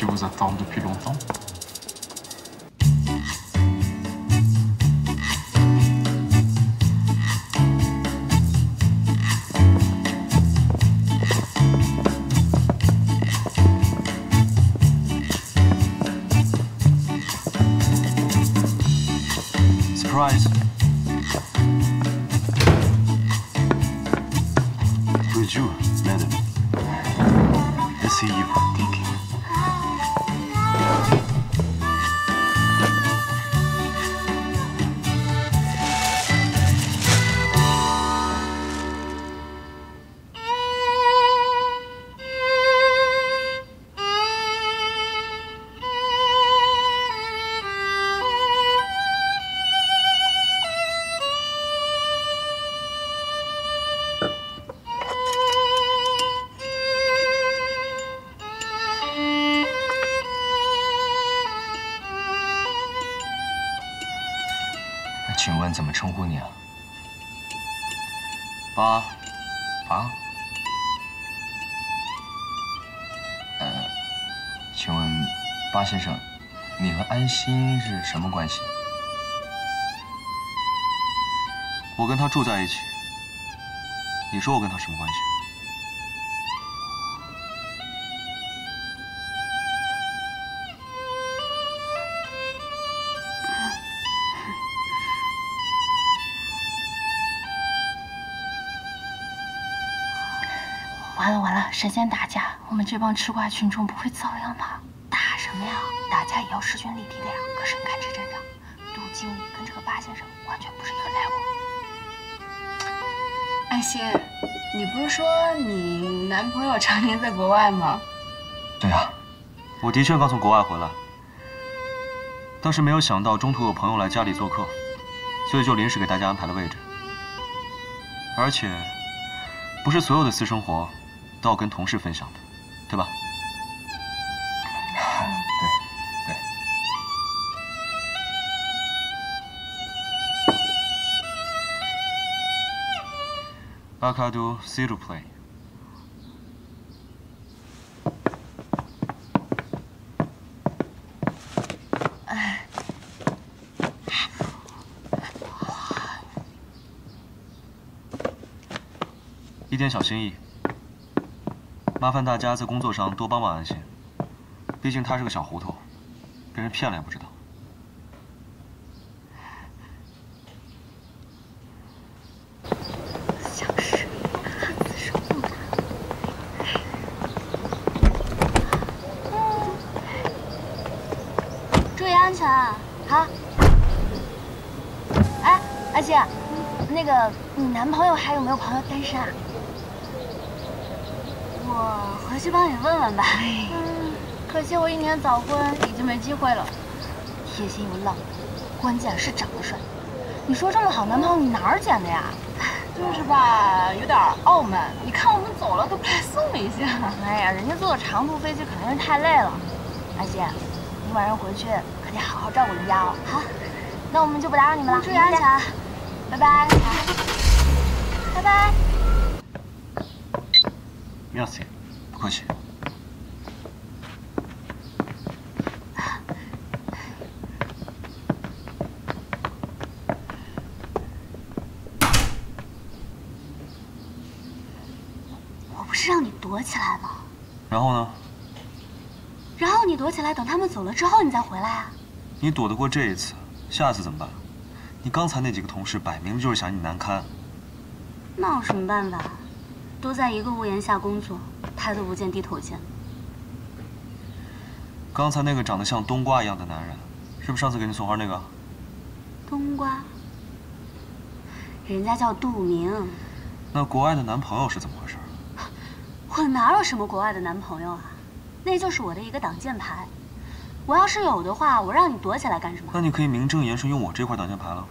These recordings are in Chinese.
sur vos attentes depuis longtemps. 称呼你啊？八，八。呃，请问八先生，你和安心是什么关系？我跟他住在一起。你说我跟他什么关系？神仙打架，我们这帮吃瓜群众不会遭殃吧？打什么呀？打架也要势均力敌的呀。可是你看这阵仗，杜经理跟这个巴先生完全不是一个 level。安心，你不是说你男朋友常年在国外吗？对啊，我的确刚从国外回来，但是没有想到中途有朋友来家里做客，所以就临时给大家安排了位置。而且，不是所有的私生活都要跟同事分享的，对吧？对对。S i r u play。一点小心意，麻烦大家在工作上多帮帮安心，毕竟他是个小糊涂，被人骗了也不知道。像是看子生物的。注意安全啊！好。哎，阿星，那个你男朋友还有没有朋友单身啊？我回去帮你问问吧。嗯，可惜我一年早婚，已经没机会了。贴心又浪漫，关键是长得帅。你说这么好男朋友你哪儿捡的呀？就是吧，有点傲慢。你看我们走了，都不来送你一下。哎呀，人家坐长途飞机肯定是太累了。阿姐，你晚上回去可得好好照顾人家哦。好，那我们就不打扰你们了，注意安全，拜拜，拜拜。Merci，不客气。我不是让你躲起来吗？然后呢？然后你躲起来，等他们走了之后你再回来啊。你躲得过这一次，下次怎么办？你刚才那几个同事摆明了就是想你难堪。那有什么办法？都在一个屋檐下工作，抬头不见低头见。刚才那个长得像冬瓜一样的男人，是不是上次给你送花那个？冬瓜，人家叫杜明。那国外的男朋友是怎么回事？我哪有什么国外的男朋友啊？那就是我的一个挡箭牌。我要是有的话，我让你躲起来干什么？那你可以名正言顺用我这块挡箭牌了。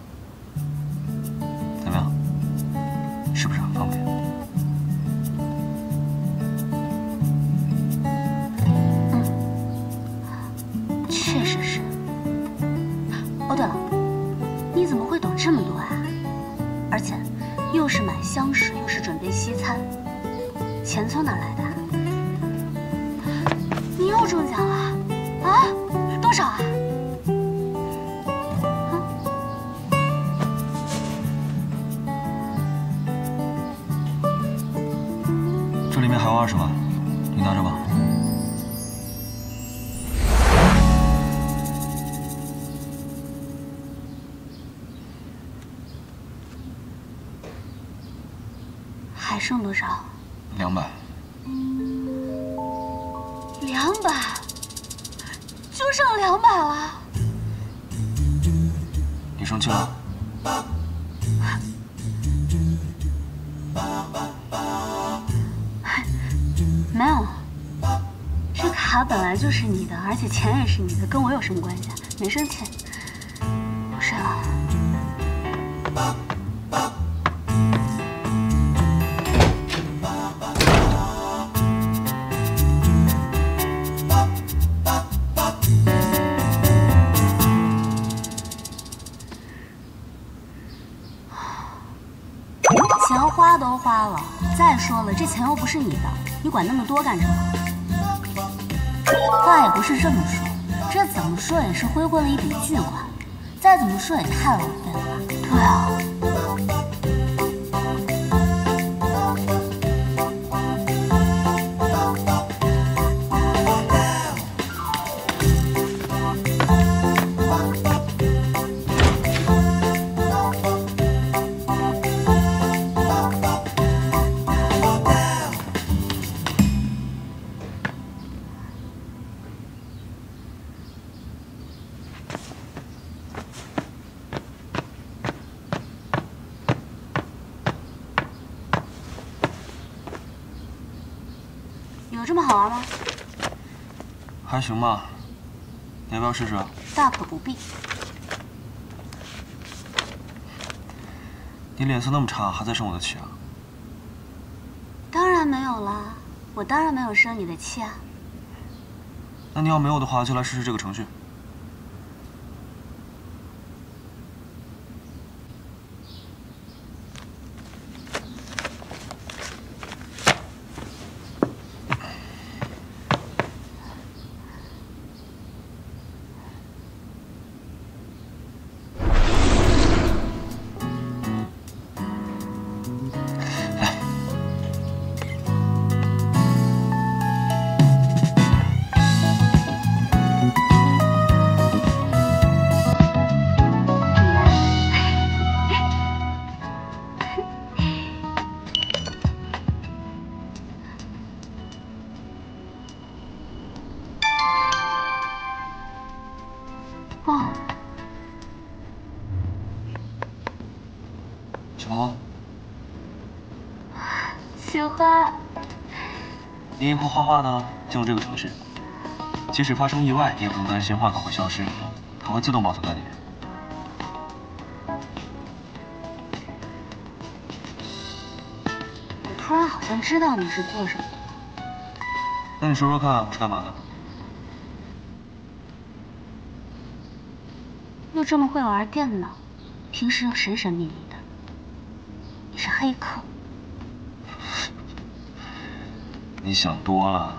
且钱也是你的，跟我有什么关系啊？没生气。我睡了。钱花都花了，再说了，这钱又不是你的，你管那么多干什么？话也不是这么说，这怎么说也是挥霍了一笔巨款，再怎么说也太浪费了吧？对啊。还行吧。你要不要试试？大可不必。你脸色那么差，还在生我的气啊？当然没有啦，我当然没有生你的气啊。那你要没有的话，就来试试这个程序。你以后画画呢，进入这个程序。即使发生意外，你也不用担心画稿会消失，它会自动保存在里面。我突然好像知道你是做什么的。那你说说看，我是干嘛的？又这么会玩电脑，平时又神神秘秘的，你是黑客。你想多了。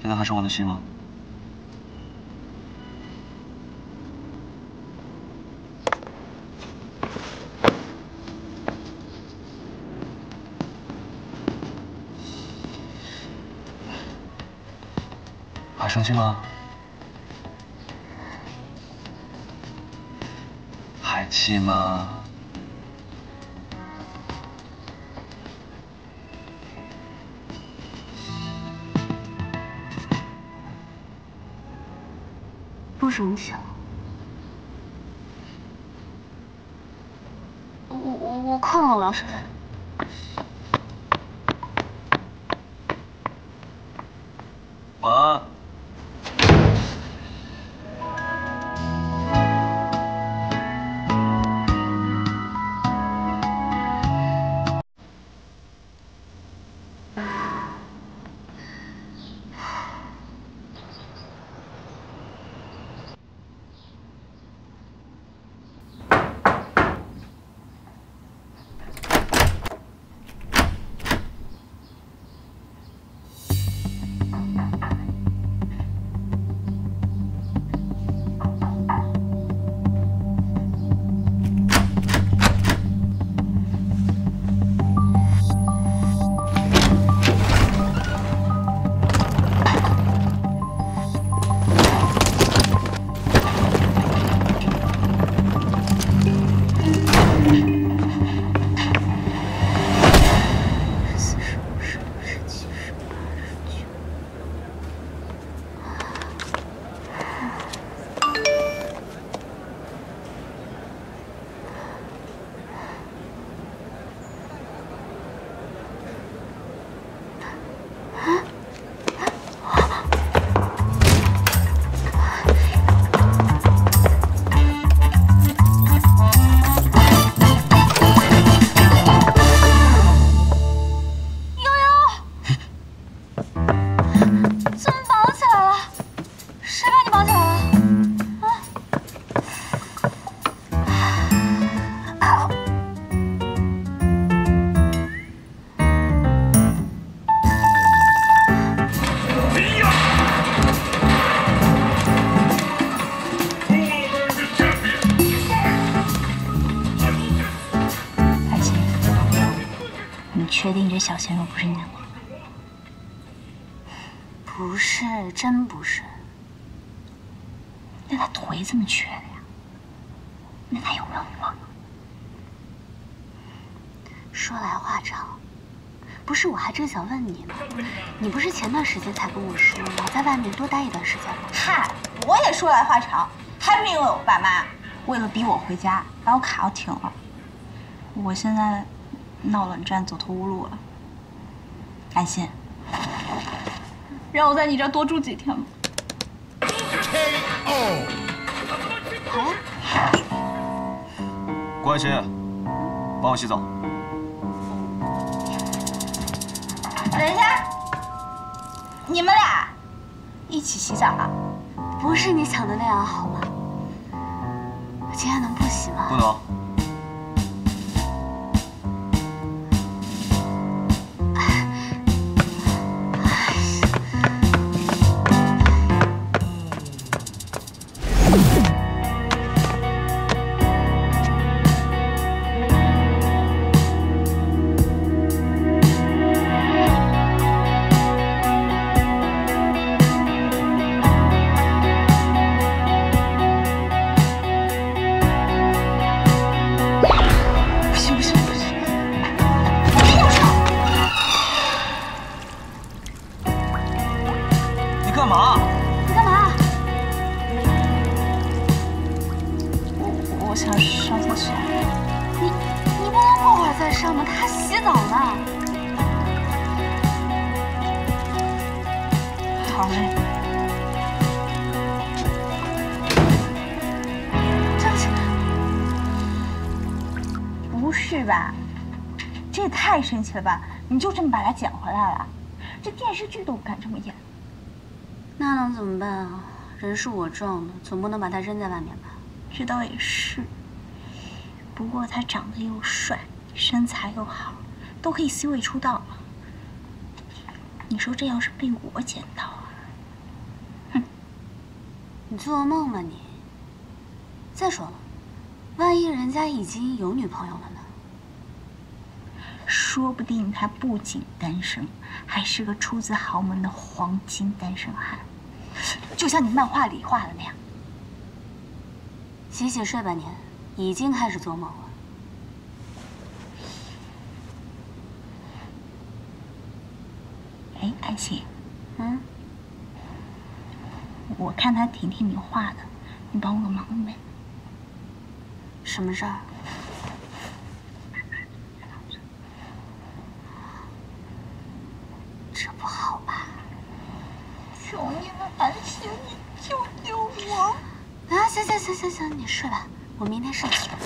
现在还生我的气吗？还生气吗？还气吗？生气了。我我我困了，我要小鲜肉不是你男朋友？不是，真不是。那他腿怎么瘸的呀？那他有没有女朋友？说来话长，不是，我还正想问你呢。你不是前段时间才跟我说要在外面多待一段时间吗？嗨，我也说来话长，还没有我爸妈为了逼我回家，把我卡要停了。我现在闹冷战，走投无路了。安心，让我在你这儿多住几天吧。好呀。郭爱新，帮我洗澡。等一下，你们俩一起洗澡啊？不是你想的那样，好吗？我今天能不洗吗？不能。太神奇了吧！你就这么把他捡回来了？这电视剧都不敢这么演。那能怎么办啊？人是我撞的，总不能把他扔在外面吧？这倒也是。不过他长得又帅，身材又好，都可以 C 位出道了。你说这要是被我捡到啊？哼你做梦吧你！再说了，万一人家已经有女朋友了呢？说不定他不仅单身，还是个出自豪门的黄金单身汉，就像你漫画里画的那样。洗洗睡吧你，已经开始做梦了。哎，安心，嗯，我看他挺听你话的，你帮我个忙呗。什么事儿？这不好吧？求你了，安心，你救救我！啊，行行行行行，你睡吧，我明天上去。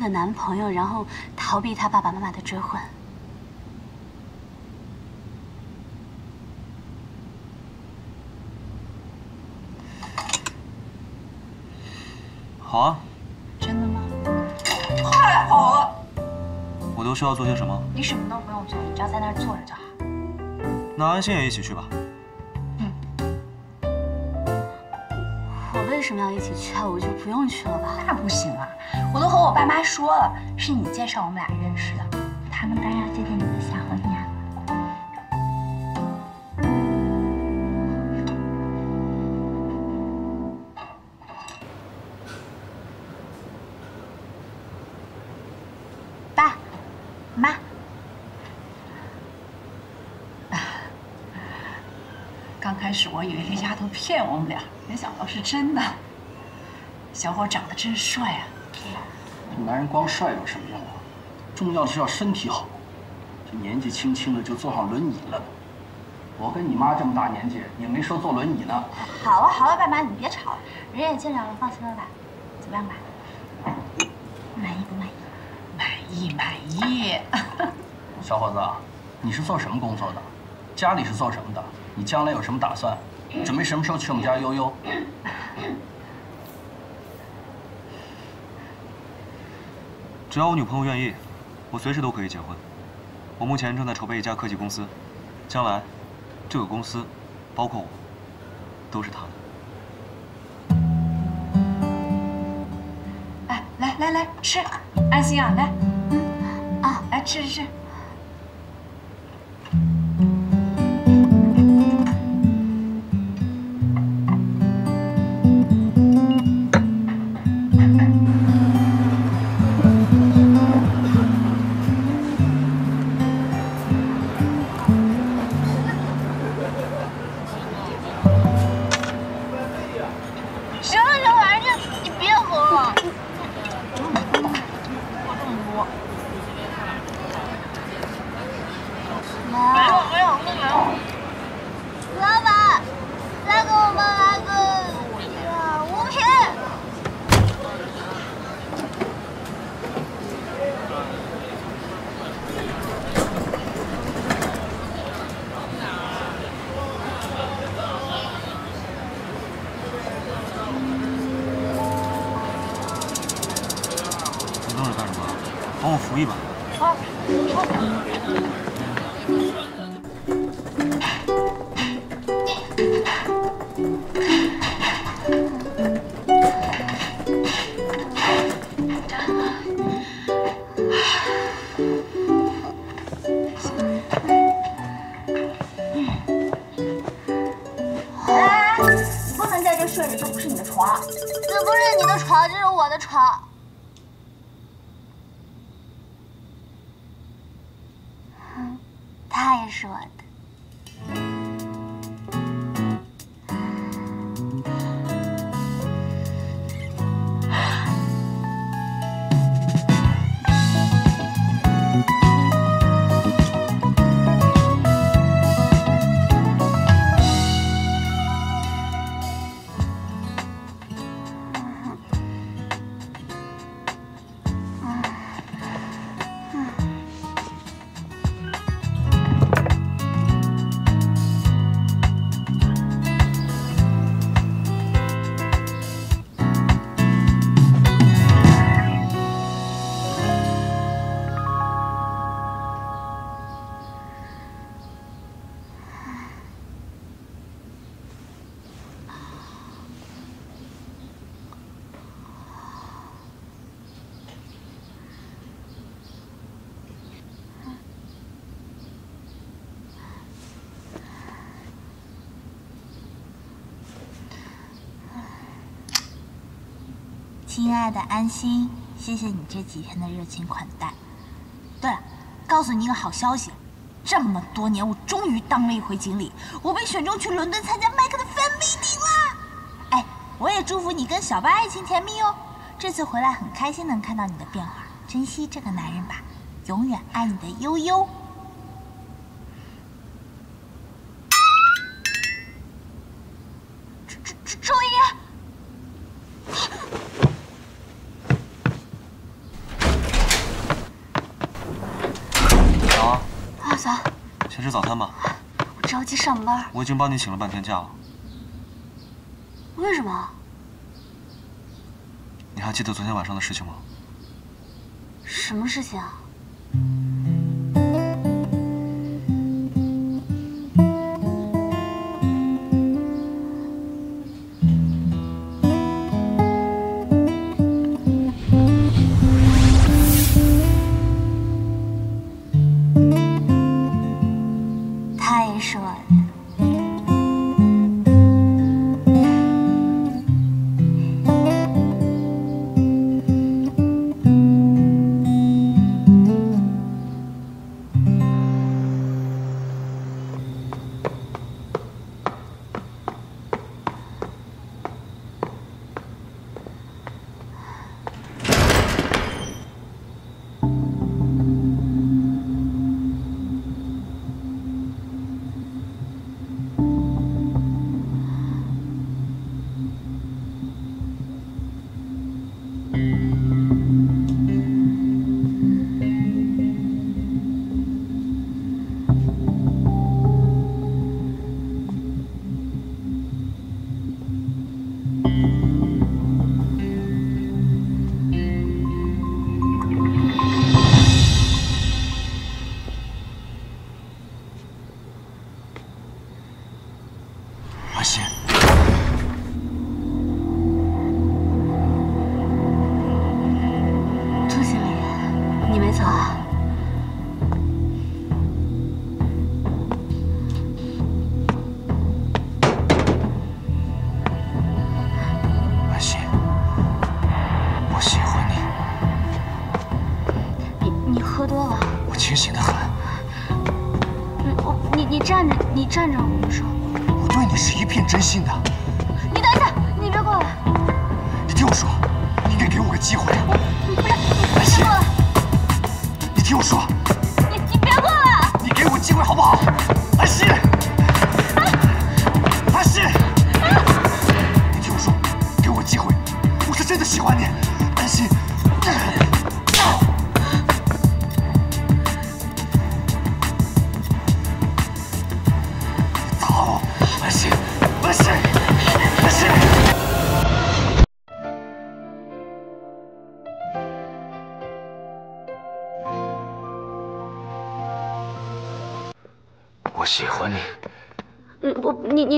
的男朋友，然后逃避他爸爸妈妈的追婚。好啊，真的吗？太好了！我都需要做些什么？你什么都不用做，你只要在那儿坐着就好。那安心也一起去吧。嗯我为什么要一起去啊？我就不用去了吧？那不行啊！我都和我爸妈说了，是你介绍我们俩认识的，他们当然要接见你的下婚宴了。爸，妈，刚开始我以为这丫头骗我们俩，没想到是真的。小伙长得真帅啊！这男人光帅有什么用啊？重要的是要身体好。这年纪轻轻的就坐上轮椅了。我跟你妈这么大年纪，也没说坐轮椅呢。好了好了，爸妈你们别吵了，人也见着了，放心了吧？怎么样吧？满意不满意？满意满意。小伙子，你是做什么工作的？家里是做什么的？你将来有什么打算？准备什么时候去我们家悠悠？只要我女朋友愿意，我随时都可以结婚。我目前正在筹备一家科技公司，将来这个公司，包括我，都是她的。哎，来来来，吃，安心啊，来，嗯，啊，来吃吃吃。帮我扶一把。亲爱的安心，谢谢你这几天的热情款待。对了，告诉你一个好消息，这么多年我终于当了一回经理，我被选中去伦敦参加麦克的 fan meeting 啦！哎，我也祝福你跟小白爱情甜蜜哦。这次回来很开心能看到你的变化，珍惜这个男人吧，永远爱你的悠悠。周周周周一。早啊，阿嫂，先吃早餐吧。我着急上班，我已经帮你请了半天假了。为什么？你还记得昨天晚上的事情吗？什么事情啊？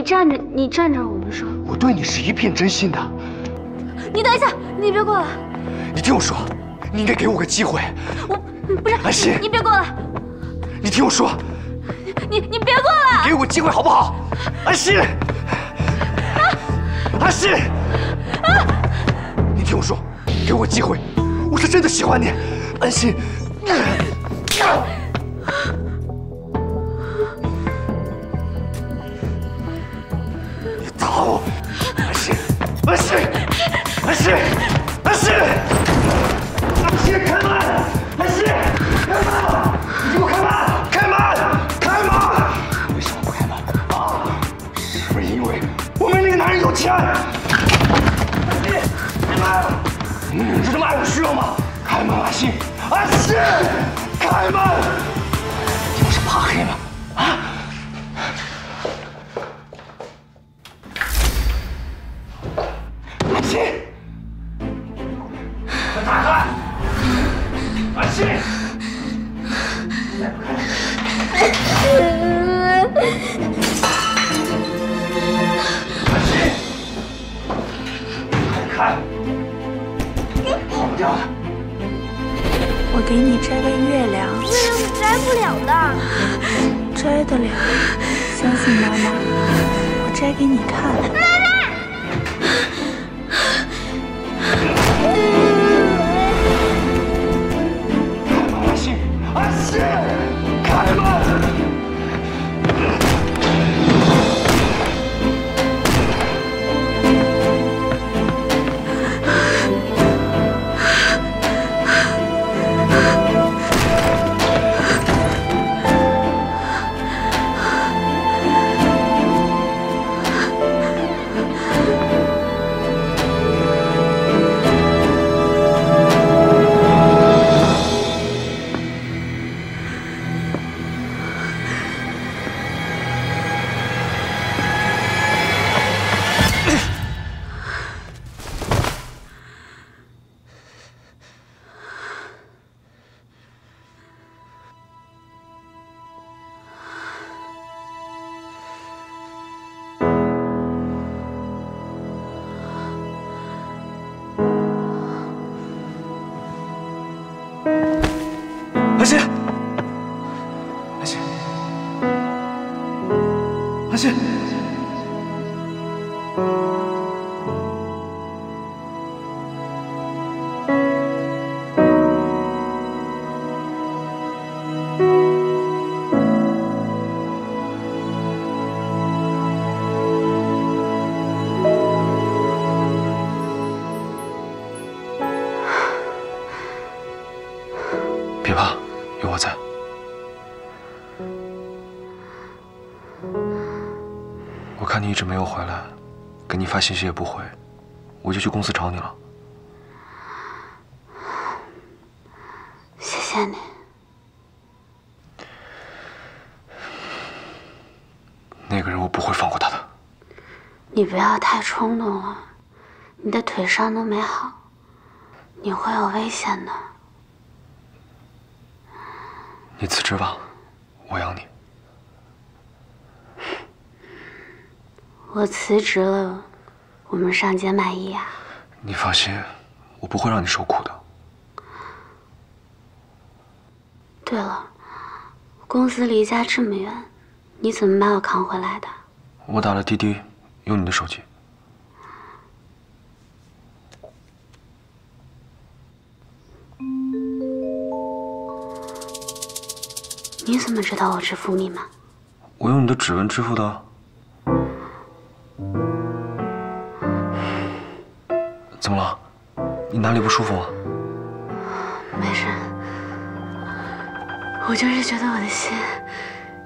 你你站着，你站着，我们说。我对你是一片真心的。你等一下，你别过来。你听我说，你应该给我个机会。我不是安心你别过来，你听我说，你你别过来。给我机会好不好？安心，安心，你听我说，给我机会，我是真的喜欢你，安心。你知道爱我需要吗？开门，安心，安心，开门。你不是怕黑吗？看你一直没有回来，给你发信息也不回，我就去公司找你了。谢谢你。那个人我不会放过他的。你不要太冲动了，你的腿伤都没好，你会有危险的。你辞职吧，我养你。我辞职了，我们上街卖艺啊。你放心，我不会让你受苦的。对了，公司离家这么远，你怎么把我扛回来的？我打了滴滴，用你的手机。你怎么知道我支付密码？我用你的指纹支付的。么了？你哪里不舒服啊？没事，我就是觉得我的心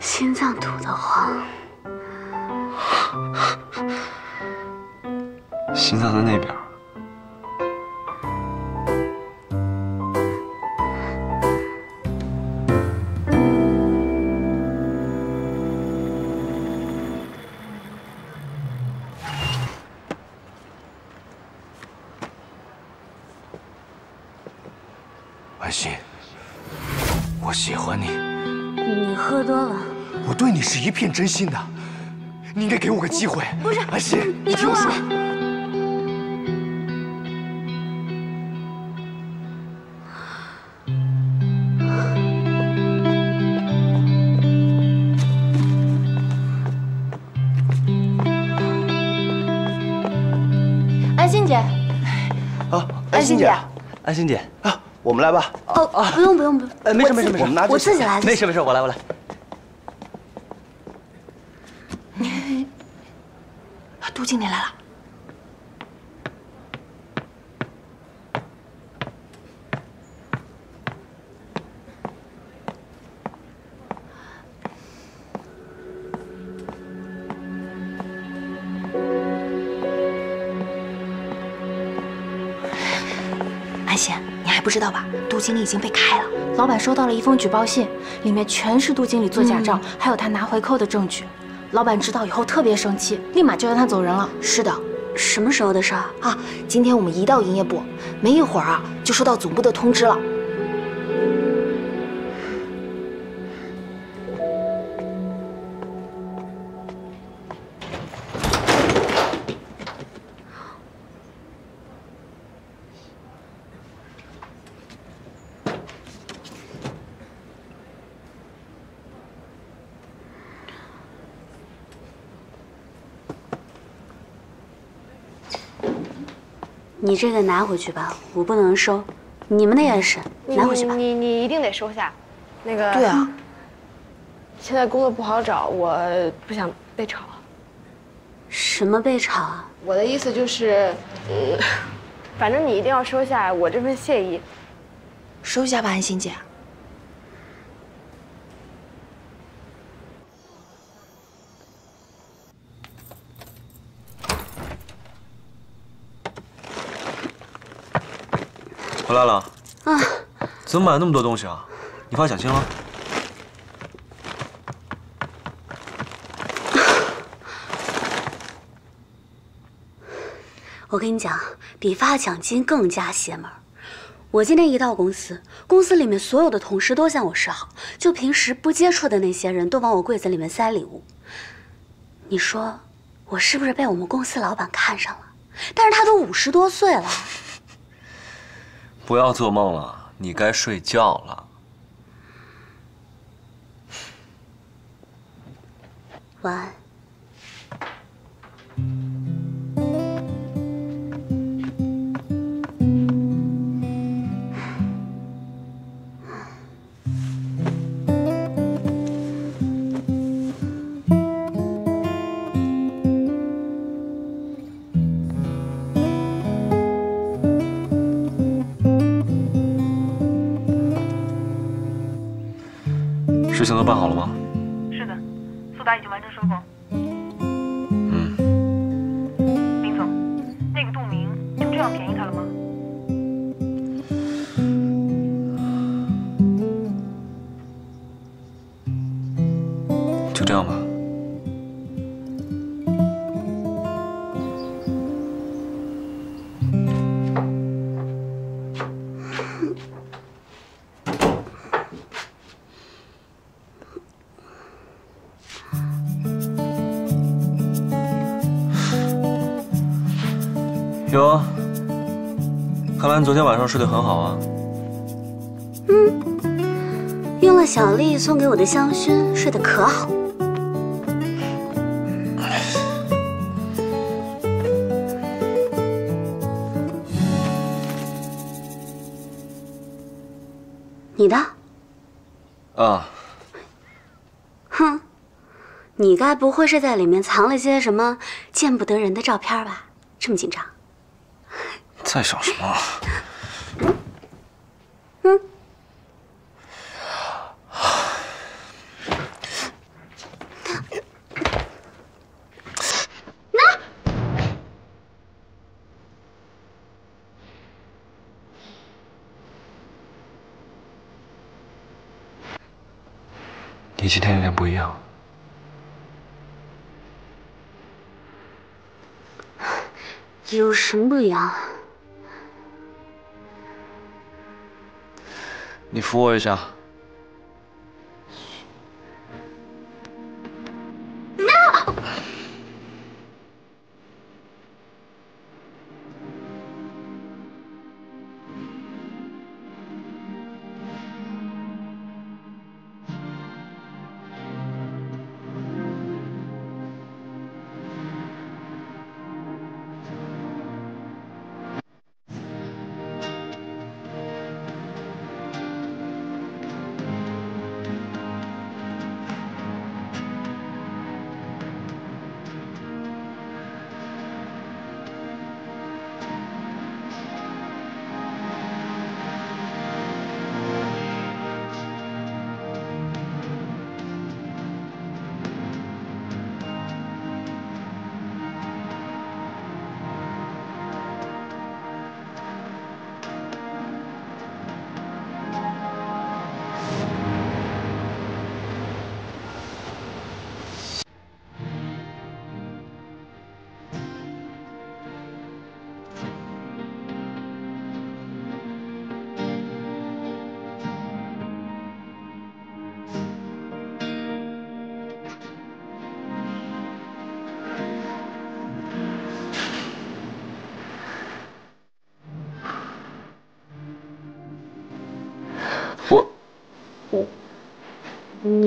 心脏堵得慌。心脏在那边。安心，我喜欢你，你喝多了，我对你是一片真心的，你应该给我个机会。不是，安心，你听我说。安心姐，啊，安心姐，安心姐啊，我们来吧。哦，不用不用不用，哎，没事没事没事，我们拿我自己来没事没事，我来我来。杜经理来了。经理已经被开了。老板收到了一封举报信，里面全是杜经理做假账，还有他拿回扣的证据。老板知道以后特别生气，立马就让他走人了。是的，什么时候的事儿？啊，今天我们一到营业部，没一会儿啊，就收到总部的通知了。你这个拿回去吧，我不能收。你们的也是，拿回去吧。你你一定得收下，那个。对啊。现在工作不好找，我不想被炒。什么被炒啊？我的意思就是，嗯，反正你一定要收下我这份谢意。收下吧，安心姐。了。啊，怎么买了那么多东西啊？你发奖金了？我跟你讲，比发奖金更加邪门。我今天一到公司，公司里面所有的同事都向我示好，就平时不接触的那些人都往我柜子里面塞礼物。你说，我是不是被我们公司老板看上了？但是他都五十多岁了。不要做梦了，你该睡觉了。晚安。看来你昨天晚上睡得很好啊。嗯用了小丽送给我的香薰，睡得可好。你的？啊，哼，你该不会是在里面藏了些什么见不得人的照片吧？这么紧张？在想什么？你今天有点不一样。有什么不一样？你扶我一下。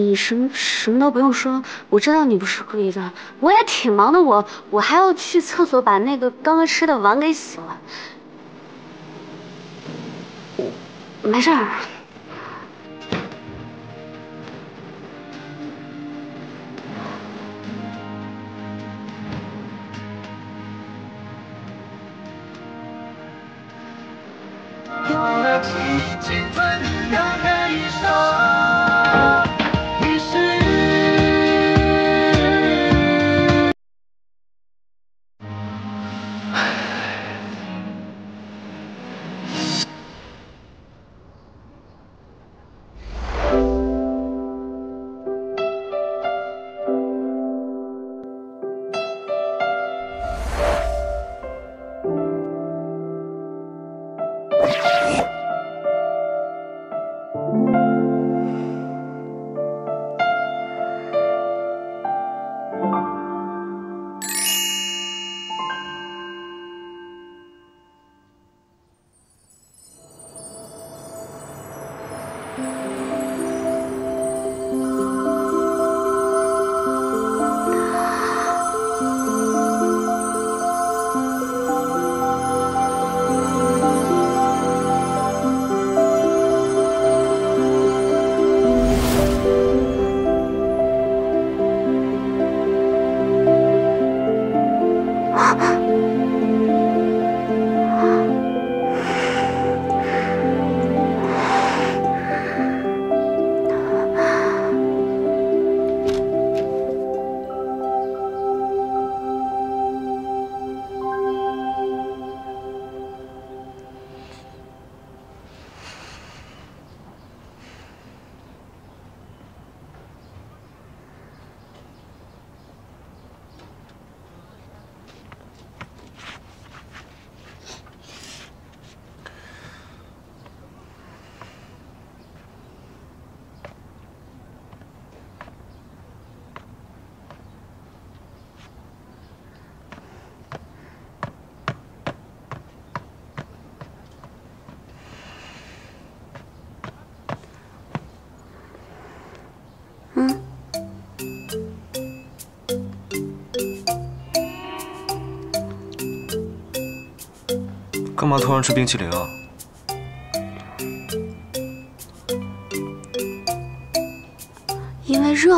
你什么什么都不用说，我知道你不是故意的。我也挺忙的，我我还要去厕所把那个刚刚吃的碗给洗了。没事儿。干嘛突然吃冰淇淋啊？因为热。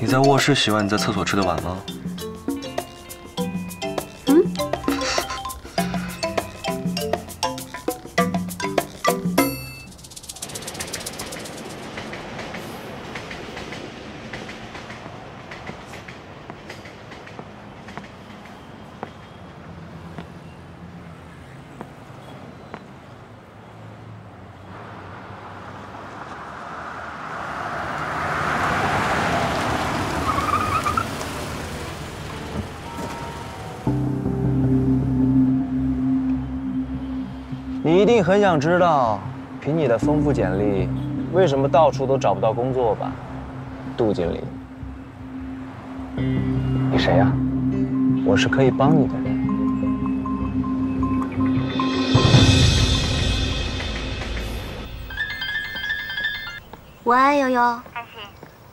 你在卧室洗完你在厕所吃的碗吗？你一定很想知道，凭你的丰富简历，为什么到处都找不到工作吧，杜经理？你谁呀？我是可以帮你的人。喂，悠悠，安心，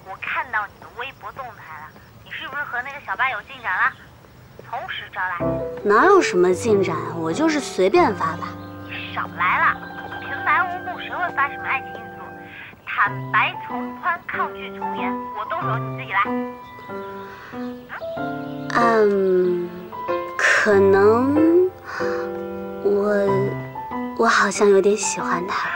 我看到你的微博动态了，你是不是和那个小八有进展了？同时招来。哪有什么进展啊？我就是随便发发。你少来了，平白无故谁会发什么爱情语录？坦白从宽，抗拒从严，我动手，你自己来。嗯，可能我我好像有点喜欢他。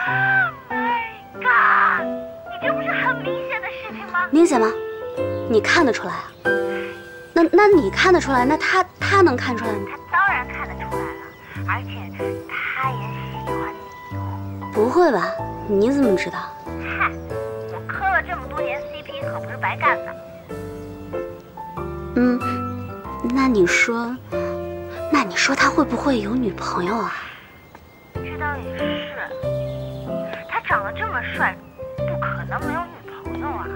My God，你这不是很明显的事情吗？明显吗？你看得出来啊？那那你看得出来，那他他能看出来吗？他当然看得出来了，而且。不会吧？你怎么知道？嗨，我磕了这么多年 CP 可不是白干的。嗯，那你说，那你说他会不会有女朋友啊？这倒也是，他长得这么帅，不可能没有女朋友啊。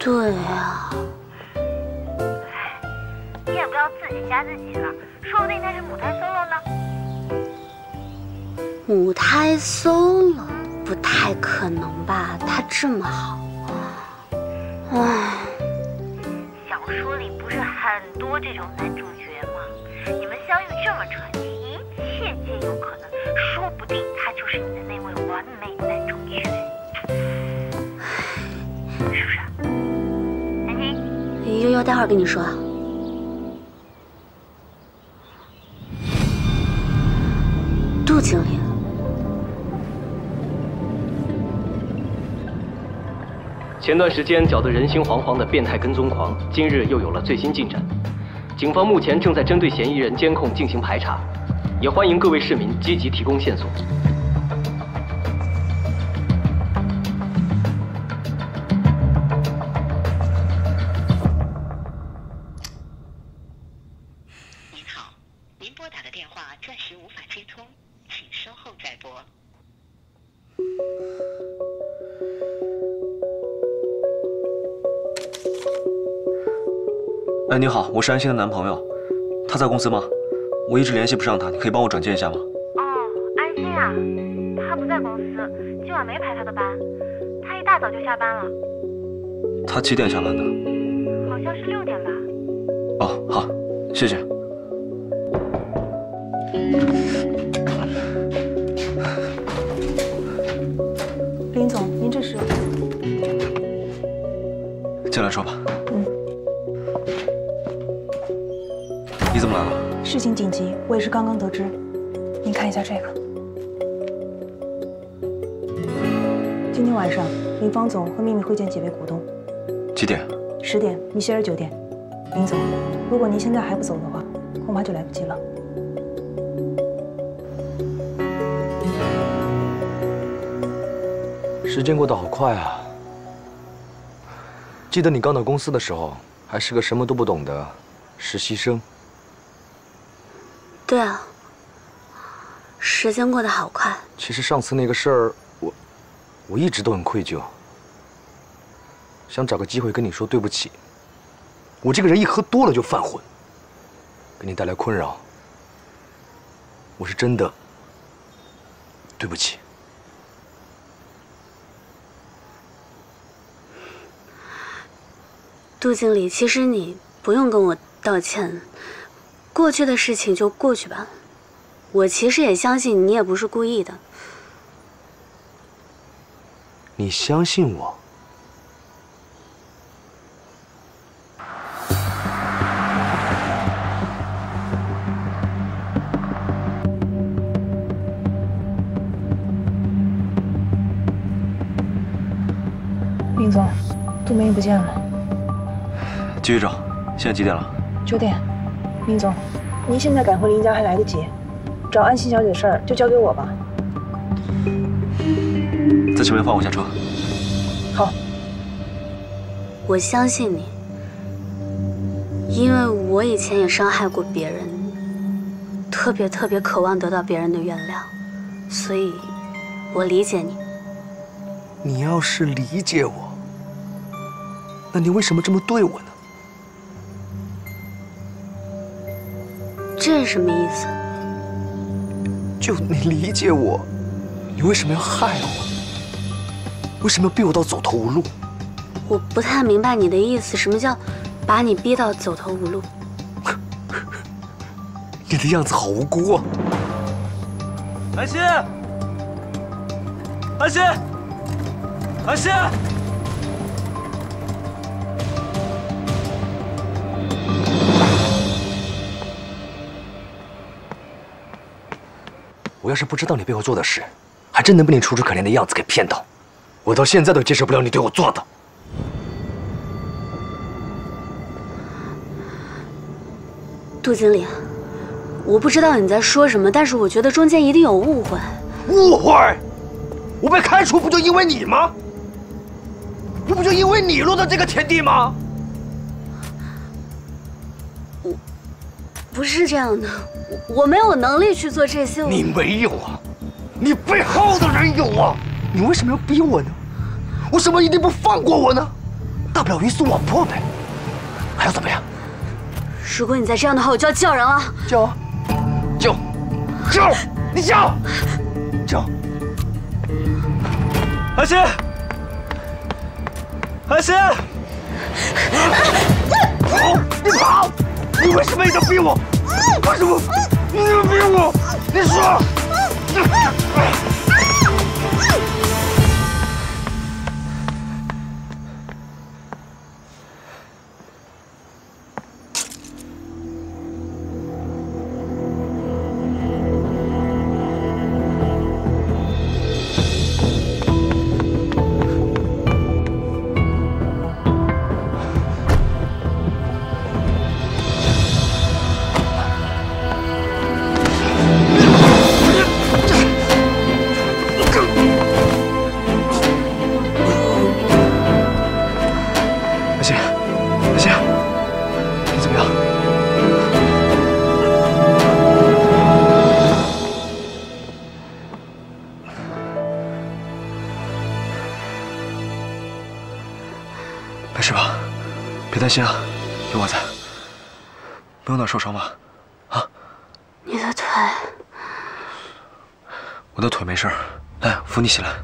对啊，你也不要自己吓自己了，说不定他是母胎 solo 呢。母胎 solo 不太可能吧？他这么好，唉，小说里不是很多这种男主角吗？你们相遇这么传奇，一切皆有可能，说不定他就是你的那位完美男主角，是不是？安妮，悠悠，待会儿跟你说。杜经理，前段时间搅得人心惶惶的变态跟踪狂，今日又有了最新进展。警方目前正在针对嫌疑人监控进行排查，也欢迎各位市民积极提供线索。哎，你好，我是安心的男朋友，他在公司吗？我一直联系不上他，你可以帮我转接一下吗？哦，安心啊，他不在公司，今晚没排他的班，他一大早就下班了，他几点下班的？好像是六点吧。哦，好，谢谢。林总，您这是？进来说吧。事情紧急，我也是刚刚得知。您看一下这个。今天晚上，林方总会秘密会见几位股东。几点？十点，米歇尔酒店。林总，如果您现在还不走的话，恐怕就来不及了。时间过得好快啊！记得你刚到公司的时候，还是个什么都不懂的实习生。对啊，时间过得好快。其实上次那个事儿，我我一直都很愧疚，想找个机会跟你说对不起。我这个人一喝多了就犯浑，给你带来困扰，我是真的对不起。杜经理，其实你不用跟我道歉，过去的事情就过去吧。我其实也相信你也不是故意的。你相信我？林总杜明义不见了。继续找现在几点了？九点。林总，您现在赶回林家还来得及，找安心小姐的事儿就交给我吧。在前面放我下车。好。我相信你，因为我以前也伤害过别人，特别特别渴望得到别人的原谅，所以，我理解你。你要是理解我，那你为什么这么对我呢？这是什么意思？就你理解我，你为什么要害我？为什么要逼我到走投无路？我不太明白你的意思，什么叫把你逼到走投无路？你的样子好无辜啊！安心，安心，安心！要是不知道你背后做的事，还真能被你楚楚可怜的样子给骗到。我到现在都接受不了你对我做的。杜经理，我不知道你在说什么，但是我觉得中间一定有误会。误会？我被开除不就因为你吗？我不就因为你落到这个田地吗？不是这样的，我我没有能力去做这些。你没有啊？你背后的人有啊？你为什么要逼我呢？为什么一定不放过我呢？大不了鱼死网破呗，还要怎么样？如果你再这样的话，我就要叫人了。叫，叫，叫！你叫，叫！安心，安心！跑！你跑！你为什么一定要逼我？为什么？你要逼我？你说！心啊，有我在。不用那受伤吧？啊？你的腿，我的腿没事，来扶你起来。来，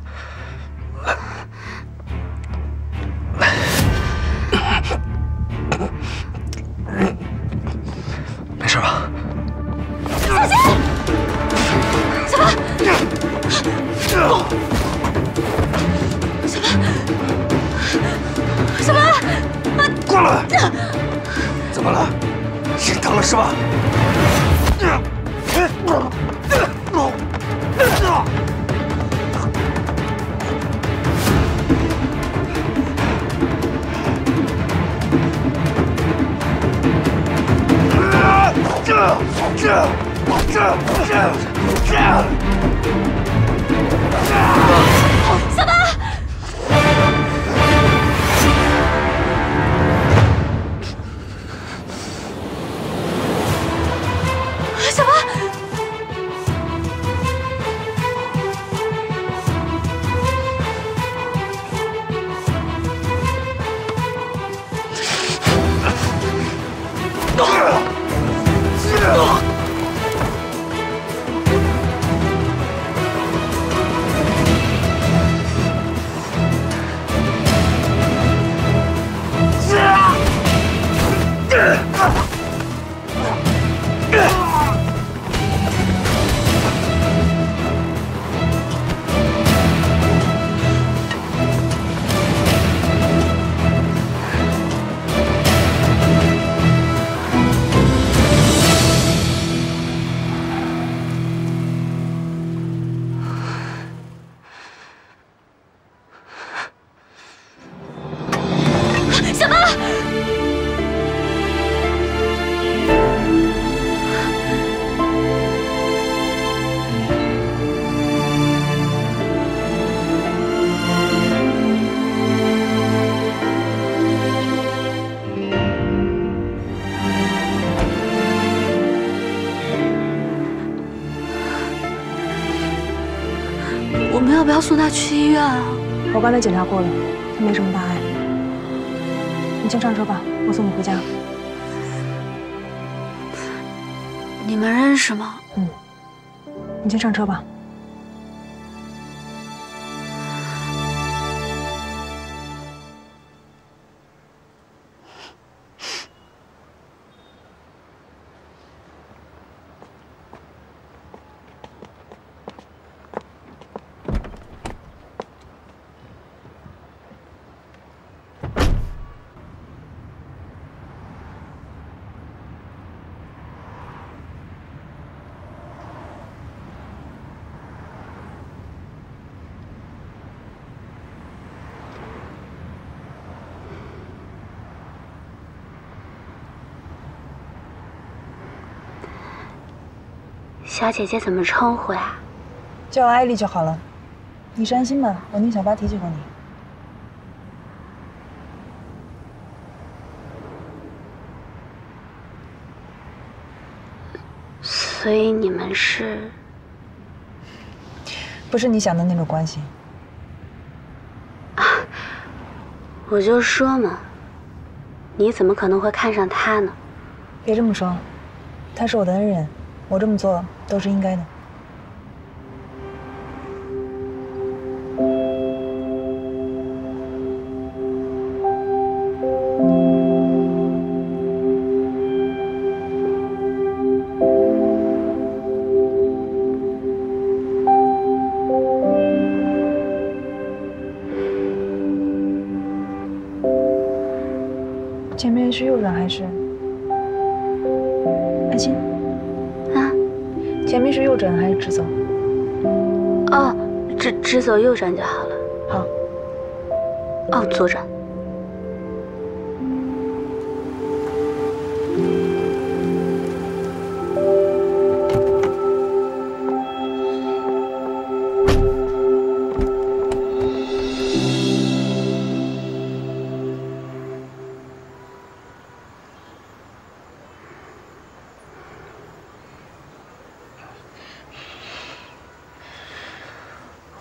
不要送他去医院啊？我刚才检查过了，他没什么大碍。你先上车吧，我送你回家。你们认识吗？嗯，你先上车吧。小姐姐怎么称呼呀？叫艾丽就好了。你是安心吧，我听小八提起过你。所以你们是？不是你想的那种关系。啊，我就说嘛，你怎么可能会看上他呢？别这么说，他是我的恩人，我这么做都是应该的。前面是右转还是？安心。啊？前面是右转还是直走？哦，直直走右转就好了。好。哦，左转。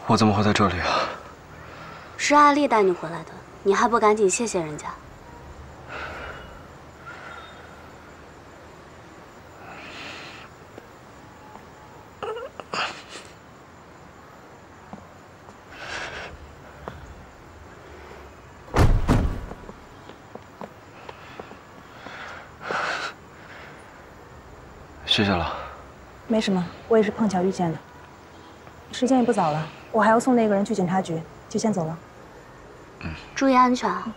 我怎么会在这里啊？是阿丽带你回来的，你还不赶紧谢谢人家？谢谢了。没什么，我也是碰巧遇见的。时间也不早了，我还要送那个人去警察局，就先走了。注意安全啊！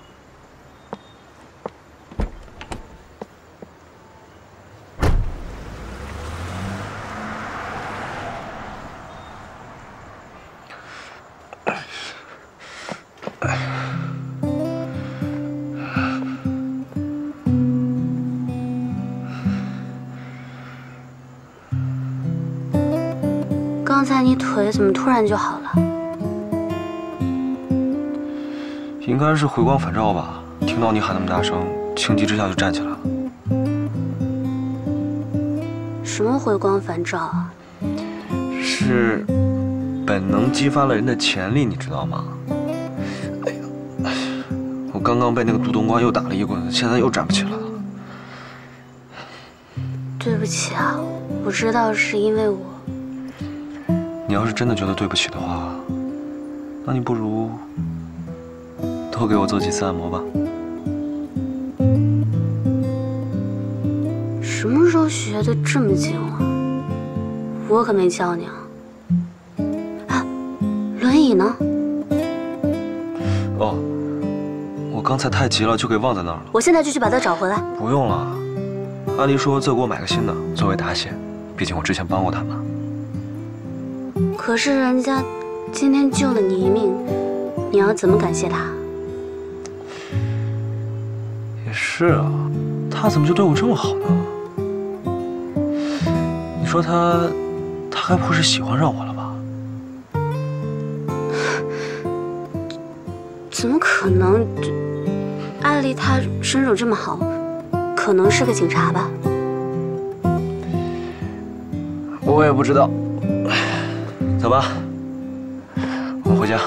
刚才你腿怎么突然就好了？应该是回光返照吧。听到你喊那么大声，情急之下就站起来了。什么回光返照啊？是本能激发了人的潜力，你知道吗？哎呀，我刚刚被那个杜冬瓜又打了一棍子，现在又站不起来了。对不起啊，我知道是因为我。你要是真的觉得对不起的话，那你不如多给我做几次按摩吧。什么时候学的这么精啊？我可没教你啊。啊，轮椅呢？哦，我刚才太急了，就给忘在那儿了。我现在就去把它找回来。不用了，阿离说再给我买个新的作为答谢，毕竟我之前帮过他嘛。可是人家今天救了你一命，你要怎么感谢他？是啊，他怎么就对我这么好呢？你说他，他该不会是喜欢上我了吧？怎么可能？艾丽她身手这么好，可能是个警察吧？我也不知道。走吧，我回家。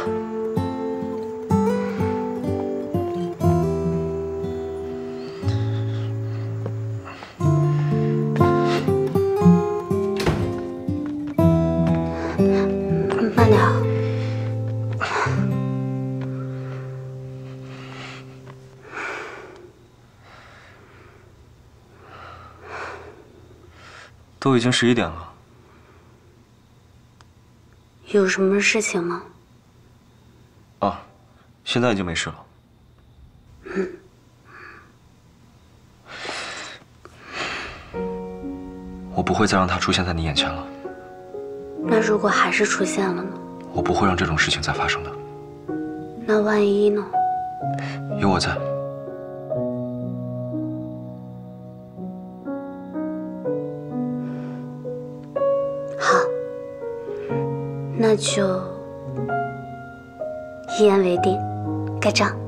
都已经十一点了，有什么事情吗？啊，现在已经没事了。我不会再让他出现在你眼前了，那如果还是出现了呢？我不会让这种事情再发生的。那万一呢？有我在。那就一言为定，盖章。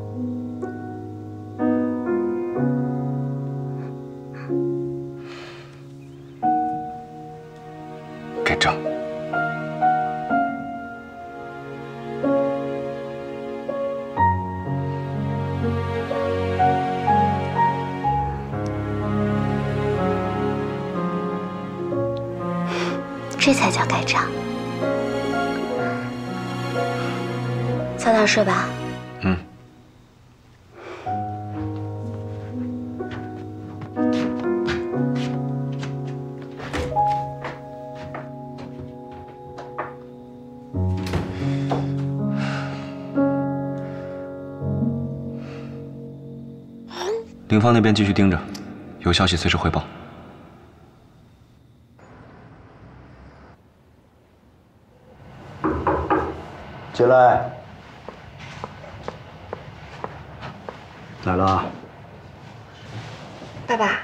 睡吧。嗯。林芳那边继续盯着，有消息随时汇报。进来。来了啊。爸爸，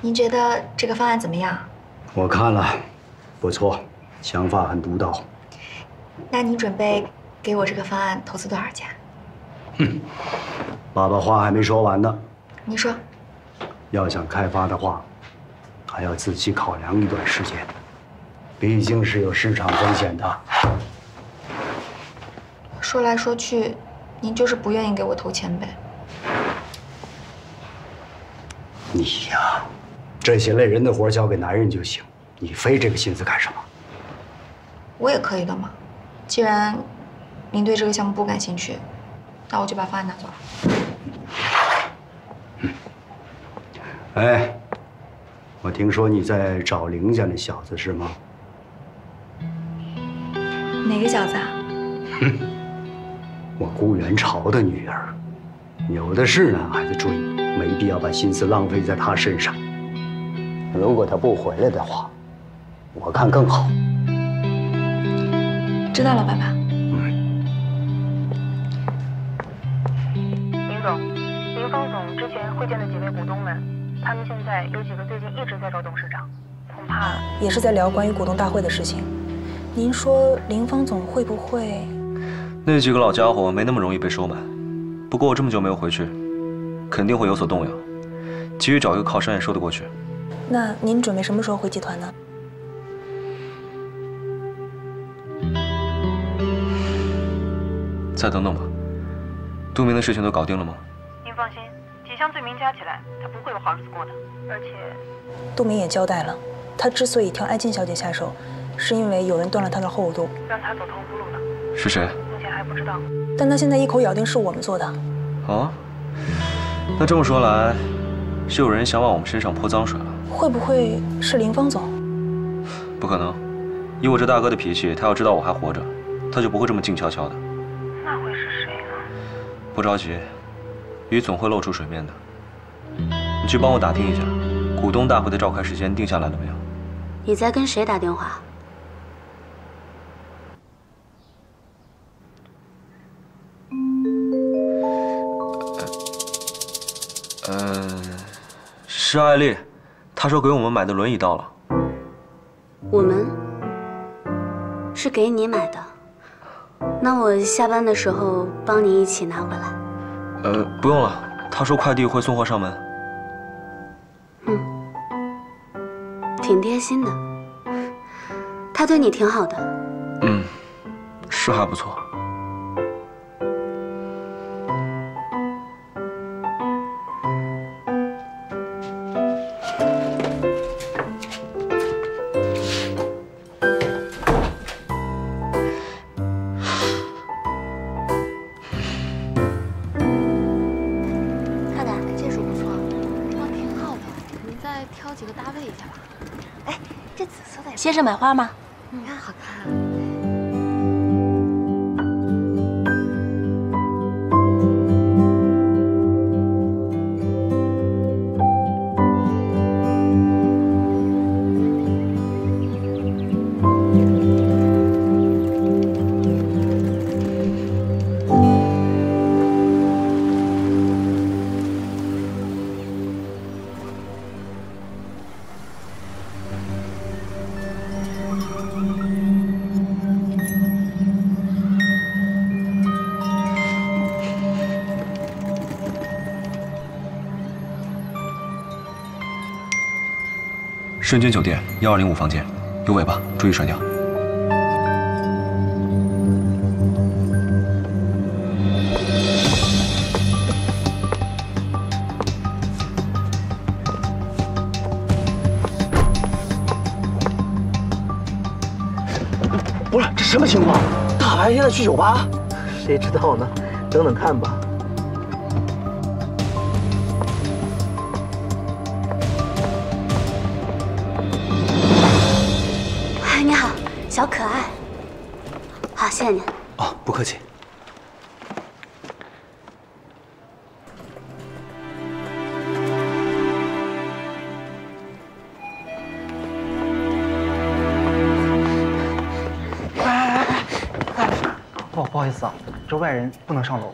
您觉得这个方案怎么样？我看了，不错，想法很独到。那您准备给我这个方案投资多少钱？哼，爸爸话还没说完呢。您说。要想开发的话，还要仔细考量一段时间，毕竟是有市场风险的。说来说去，您就是不愿意给我投钱呗？你呀，这些累人的活交给男人就行，你费这个心思干什么？我也可以的嘛。既然您对这个项目不感兴趣，那我就把方案拿走了。哎，我听说你在找林家那小子是吗？哪个小子啊？哼，我顾元朝的女儿，有的是男孩子追，没必要把心思浪费在他身上。如果他不回来的话，我看更好。知道了，爸爸。林总，林芳总之前会见的几位股东们，他们现在有几个最近一直在找董事长，恐怕也是在聊关于股东大会的事情。您说林芳总会不会？那几个老家伙没那么容易被收买，不过我这么久没有回去，肯定会有所动摇，急于找一个靠山也说得过去。那您准备什么时候回集团呢？再等等吧。杜明的事情都搞定了吗？您放心，几项罪名加起来，他不会有好日子过的。而且，杜明也交代了，他之所以挑艾静小姐下手，是因为有人断了他的后路，让他走投无路了。是谁？目前还不知道。但他现在一口咬定是我们做的。哦，那这么说来，是有人想往我们身上泼脏水了？会不会是林芳总？不可能，以我这大哥的脾气，他要知道我还活着，他就不会这么静悄悄的。那会是谁呢？不着急，鱼总会露出水面的。你去帮我打听一下，股东大会的召开时间定下来了没有？你在跟谁打电话？呃，是艾丽，她说给我们买的轮椅到了。我们是给你买的，那我下班的时候帮你一起拿回来。呃，不用了，她说快递会送货上门。嗯，挺贴心的，他对你挺好的。嗯，是还不错。先生买花吗？深君酒店幺二零五房间，有尾巴，注意甩掉。不是这什么情况？大白天的去酒吧？谁知道呢？等等看吧。好意思啊，这外人不能上楼。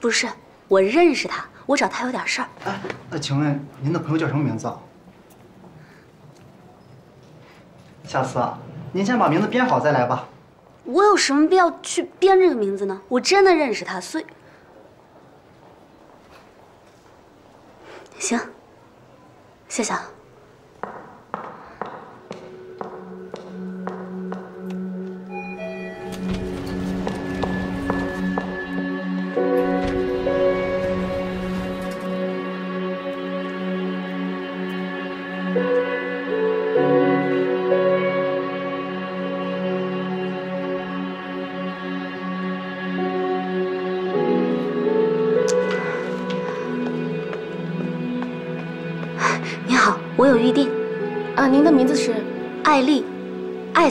不是，我认识他，我找他有点事儿。哎那请问您的朋友叫什么名字啊？下次啊，您先把名字编好再来吧。我有什么必要去编这个名字呢？我真的认识他，所以行，谢谢啊。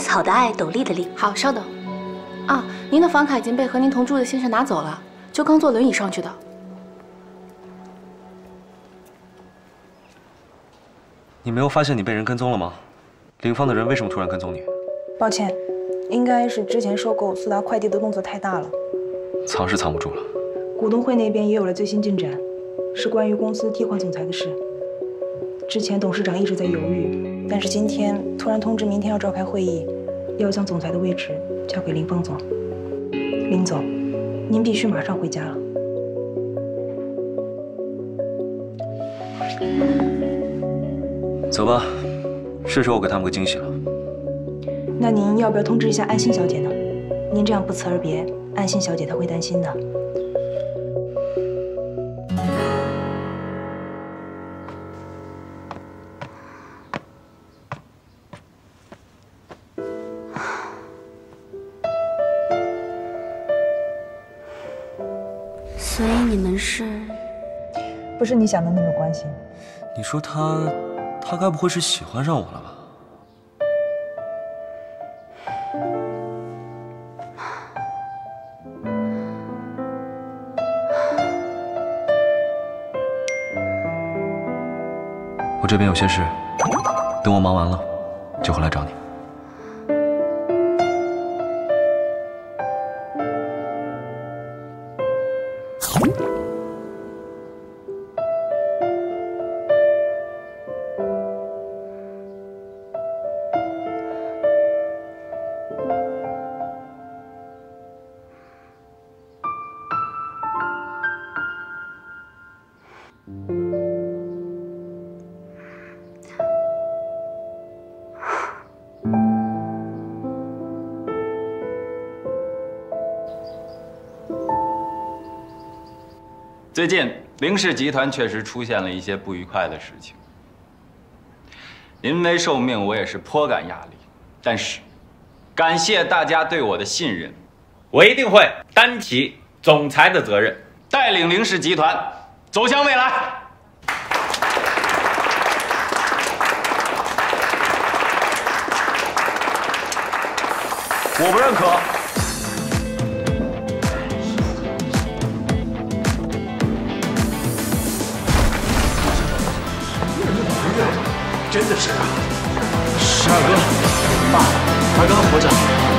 草的爱，斗笠的笠。好，稍等。啊，您的房卡已经被和您同住的先生拿走了，就刚坐轮椅上去的。你没有发现你被人跟踪了吗？林芳的人为什么突然跟踪你？抱歉，应该是之前收购速达快递的动作太大了，藏是藏不住了。股东会那边也有了最新进展，是关于公司替换总裁的事。之前董事长一直在犹豫，但是今天突然通知明天要召开会议，要将总裁的位置交给林峰总。林总，您必须马上回家了。走吧，是时候给他们个惊喜了。那您要不要通知一下安心小姐呢？您这样不辞而别，安心小姐她会担心的。是？不是你想的那种关系。你说他，他该不会是喜欢上我了吧？我这边有些事，等我忙完了，就回来找你。最近林氏集团确实出现了一些不愉快的事情。临危受命我也是颇感压力但是感谢大家对我的信任我一定会担起总裁的责任带领林氏集团走向未来。我不认可真的是啊！十二哥，爸，二哥活着。